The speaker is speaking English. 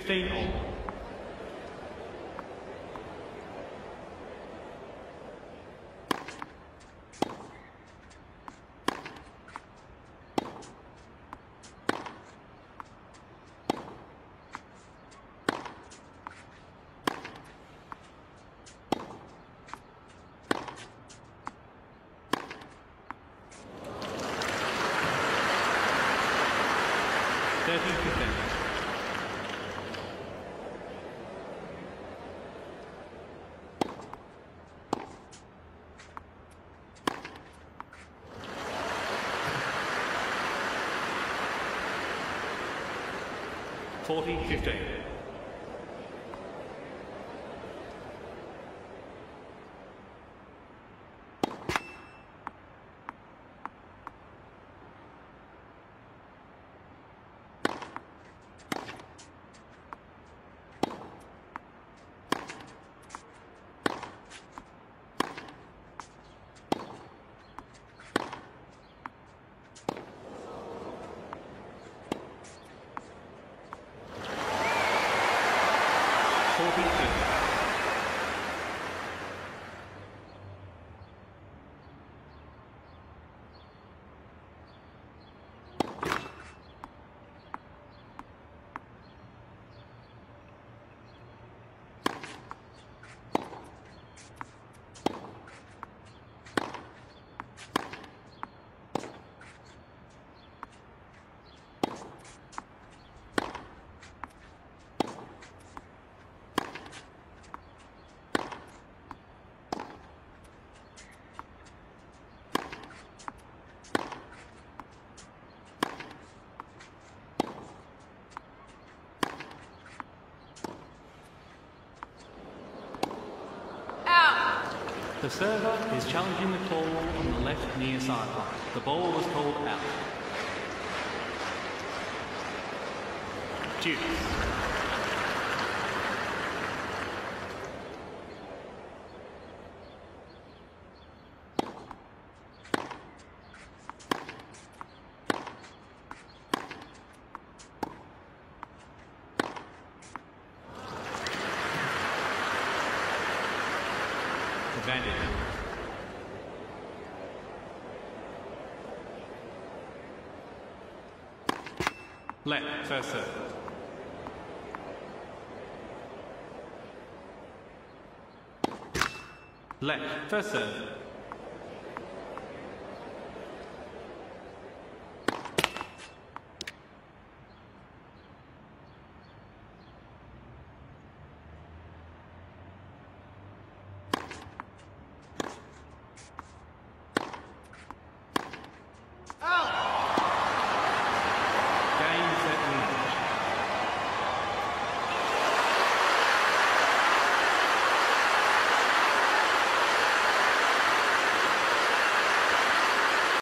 15 all. 40 15. Wilkinson. The server is challenging the call on the left near sideline. The ball was called out. Deuce. Advantage. Left, first serve. Left, first serve.